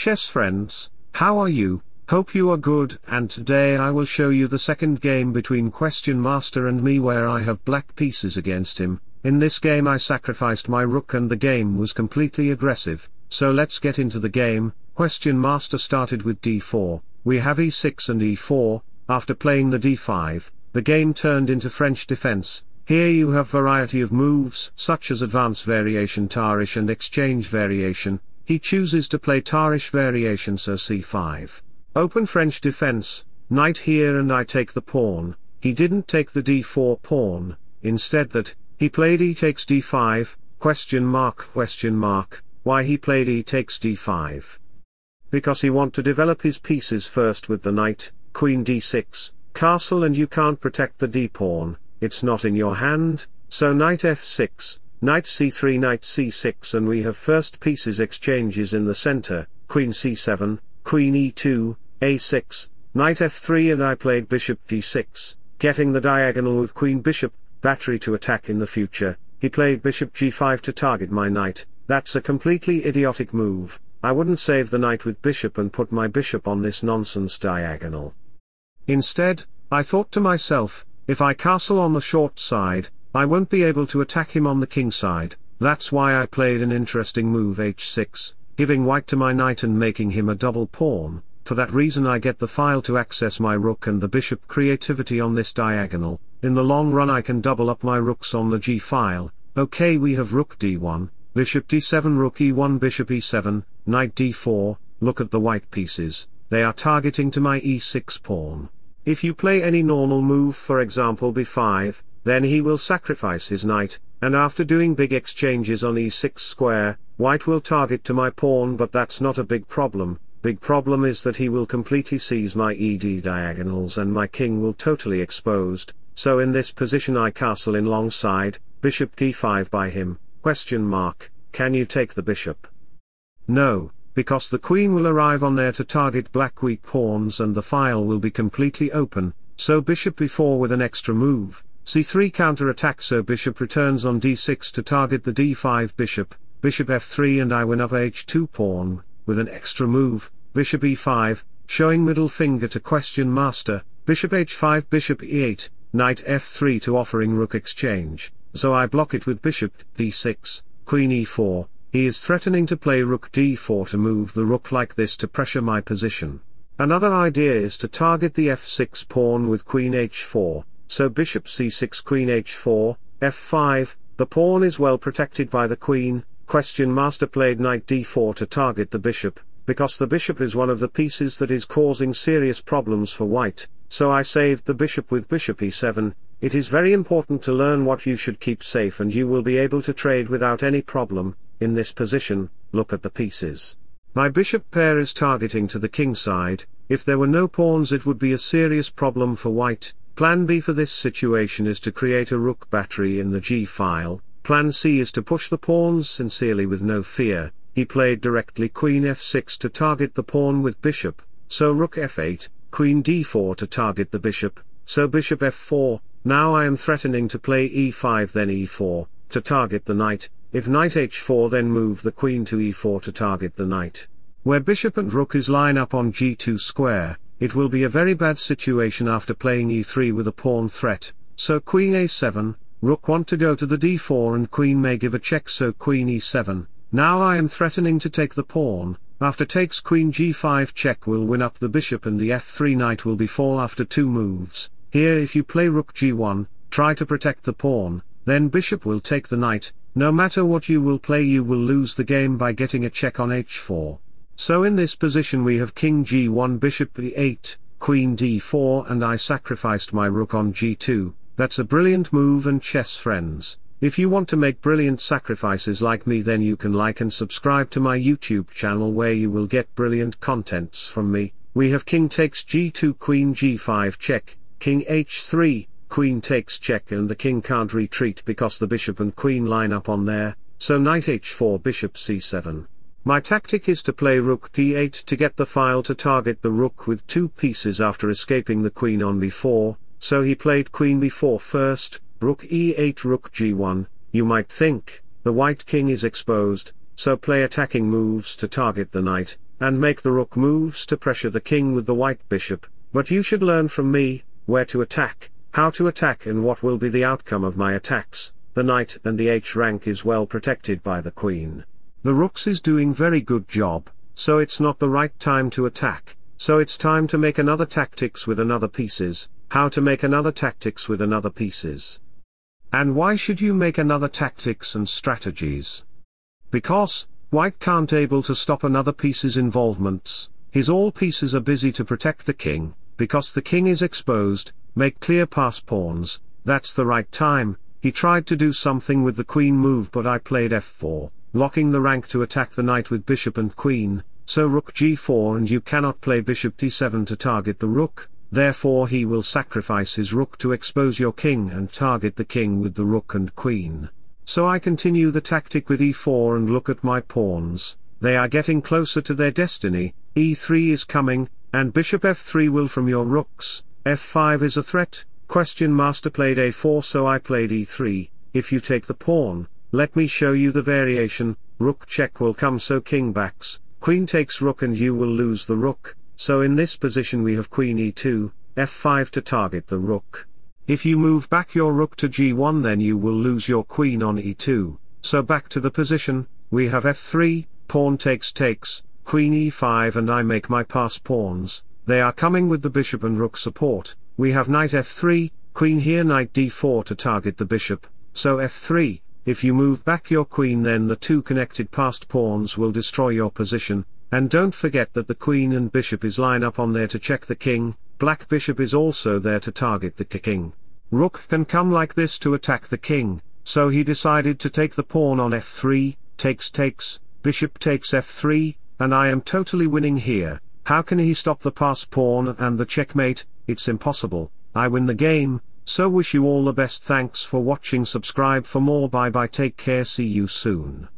chess friends, how are you? Hope you are good and today I will show you the second game between Question Master and me where I have black pieces against him. In this game I sacrificed my rook and the game was completely aggressive, so let's get into the game. Question Master started with d4, we have e6 and e4, after playing the d5, the game turned into French defense, here you have variety of moves such as advance variation Tarrasch and exchange variation, he chooses to play Tarrasch variation so c5. Open French defense, knight here and I take the pawn, he didn't take the d4 pawn, instead that, he played e takes d5, question mark question mark, why he played e takes d5. Because he want to develop his pieces first with the knight, queen d6, castle and you can't protect the d-pawn, it's not in your hand, so knight f6, knight c3 knight c6 and we have first pieces exchanges in the center, queen c7, queen e2, a6, knight f3 and I played bishop d6, getting the diagonal with queen bishop, battery to attack in the future, he played bishop g5 to target my knight, that's a completely idiotic move, I wouldn't save the knight with bishop and put my bishop on this nonsense diagonal. Instead, I thought to myself, if I castle on the short side, I won't be able to attack him on the king side, that's why I played an interesting move h6, giving white to my knight and making him a double pawn, for that reason I get the file to access my rook and the bishop creativity on this diagonal, in the long run I can double up my rooks on the g file, okay we have rook d1, bishop d7 rook e1 bishop e7, knight d4, look at the white pieces, they are targeting to my e6 pawn. If you play any normal move for example b5, then he will sacrifice his knight, and after doing big exchanges on e6 square, white will target to my pawn but that's not a big problem, big problem is that he will completely seize my ed diagonals and my king will totally exposed, so in this position I castle in long side, bishop d5 by him, question mark, can you take the bishop? No, because the queen will arrive on there to target black weak pawns and the file will be completely open, so bishop b4 with an extra move, c3 counter-attack so bishop returns on d6 to target the d5 bishop, bishop f3 and I win up h2 pawn, with an extra move, bishop e5, showing middle finger to question master, bishop h5 bishop e8, knight f3 to offering rook exchange, so I block it with bishop d6, queen e4, he is threatening to play rook d4 to move the rook like this to pressure my position. Another idea is to target the f6 pawn with queen h4, so bishop c6 queen h4, f5, the pawn is well protected by the queen, question master played knight d4 to target the bishop, because the bishop is one of the pieces that is causing serious problems for white, so I saved the bishop with bishop e7, it is very important to learn what you should keep safe and you will be able to trade without any problem, in this position, look at the pieces. My bishop pair is targeting to the king side, if there were no pawns it would be a serious problem for white, plan B for this situation is to create a rook battery in the g file, plan C is to push the pawns sincerely with no fear, he played directly queen f6 to target the pawn with bishop, so rook f8, queen d4 to target the bishop, so bishop f4, now I am threatening to play e5 then e4, to target the knight, if knight h4 then move the queen to e4 to target the knight. Where bishop and rook is line up on g2 square, it will be a very bad situation after playing e3 with a pawn threat, so queen a7, rook want to go to the d4 and queen may give a check so queen e7, now I am threatening to take the pawn, after takes queen g5 check will win up the bishop and the f3 knight will be fall after two moves, here if you play rook g1, try to protect the pawn, then bishop will take the knight, no matter what you will play you will lose the game by getting a check on h4. So in this position we have king g1 bishop e8, queen d4 and I sacrificed my rook on g2, that's a brilliant move and chess friends. If you want to make brilliant sacrifices like me then you can like and subscribe to my YouTube channel where you will get brilliant contents from me. We have king takes g2 queen g5 check, king h3, queen takes check and the king can't retreat because the bishop and queen line up on there, so knight h4 bishop c7. My tactic is to play rook d8 to get the file to target the rook with two pieces after escaping the queen on b4, so he played queen b4 first, rook e8 rook g1, you might think, the white king is exposed, so play attacking moves to target the knight, and make the rook moves to pressure the king with the white bishop, but you should learn from me, where to attack, how to attack and what will be the outcome of my attacks, the knight and the h rank is well protected by the queen. The rooks is doing very good job, so it's not the right time to attack, so it's time to make another tactics with another pieces, how to make another tactics with another pieces. And why should you make another tactics and strategies? Because, white can't able to stop another piece's involvements, his all pieces are busy to protect the king, because the king is exposed, make clear pass pawns, that's the right time, he tried to do something with the queen move but I played f4, locking the rank to attack the knight with bishop and queen, so rook g4 and you cannot play bishop d7 to target the rook, therefore he will sacrifice his rook to expose your king and target the king with the rook and queen. So I continue the tactic with e4 and look at my pawns, they are getting closer to their destiny, e3 is coming, and bishop f3 will from your rooks, f5 is a threat, question master played a4 so I played e3, if you take the pawn, let me show you the variation, rook check will come so king backs, queen takes rook and you will lose the rook, so in this position we have queen e2, f5 to target the rook. If you move back your rook to g1 then you will lose your queen on e2, so back to the position, we have f3, pawn takes takes, queen e5 and I make my pass pawns, they are coming with the bishop and rook support, we have knight f3, queen here knight d4 to target the bishop, so f3, if you move back your queen then the two connected passed pawns will destroy your position, and don't forget that the queen and bishop is line up on there to check the king, black bishop is also there to target the king. Rook can come like this to attack the king, so he decided to take the pawn on f3, takes takes, bishop takes f3, and I am totally winning here, how can he stop the pass pawn and the checkmate, it's impossible, I win the game, so wish you all the best. Thanks for watching. Subscribe for more. Bye bye. Take care. See you soon.